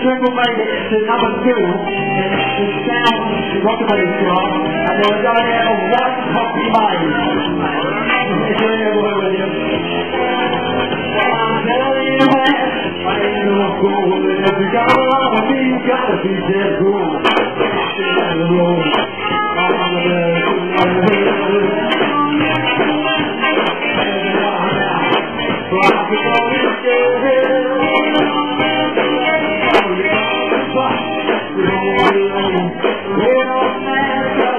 triple made it to number two in the sound rockabilly chart, and a with you. I'm telling you, man, I ain't no fool, if you go along with me, you gotta be dead cool.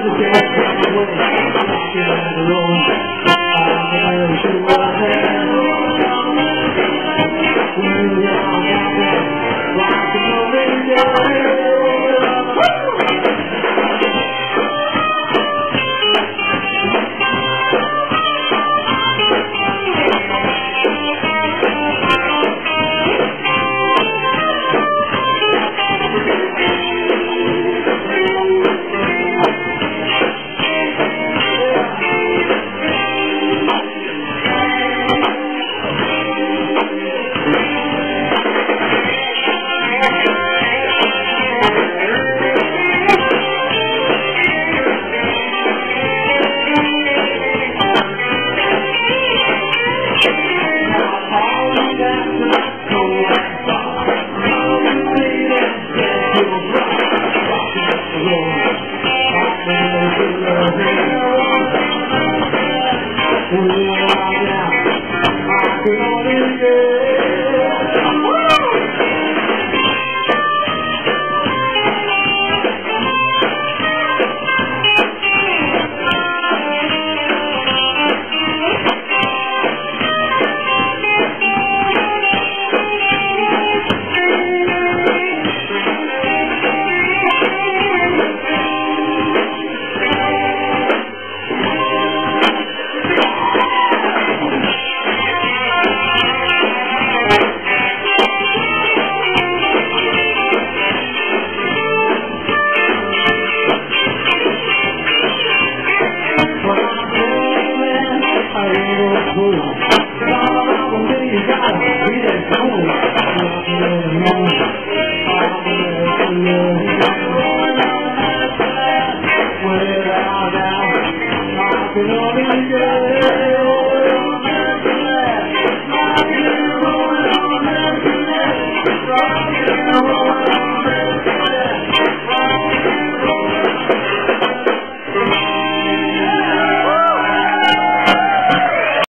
the dance, the way, get out of the. Amen. move. You. Without doubt, I can only get